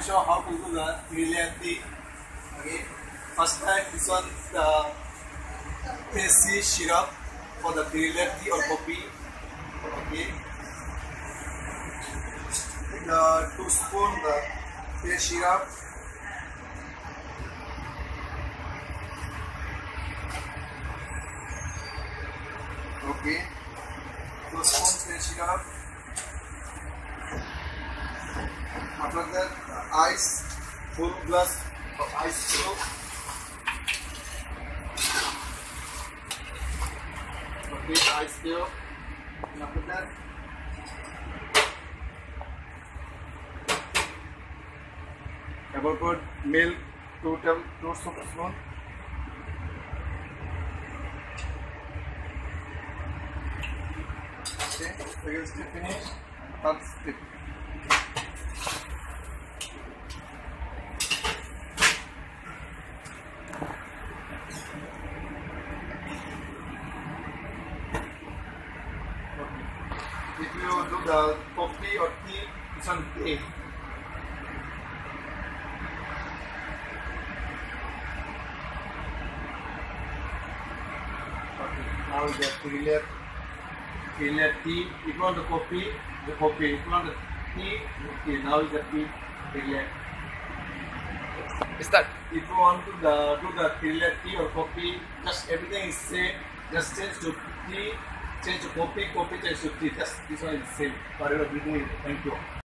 will show how to do the reality. Okay. First time this one the AC syrup for the reality or coffee. Okay. The two spoon the tea syrup. Okay. Two spoons tea syrup. That, about milk, two tam, two spoon. Okay, second step finished. Third step. If you do the coffee or tea, it's on tea. Okay. Now the thriller, thriller tea. If you want the coffee, the coffee. If you want the tea, the tea. Now is the tea, thriller. Start. If you want to the, do the thriller tea or coffee, just everything is same. Just change to tea, change copy copy change to this design same for your beginning thank you.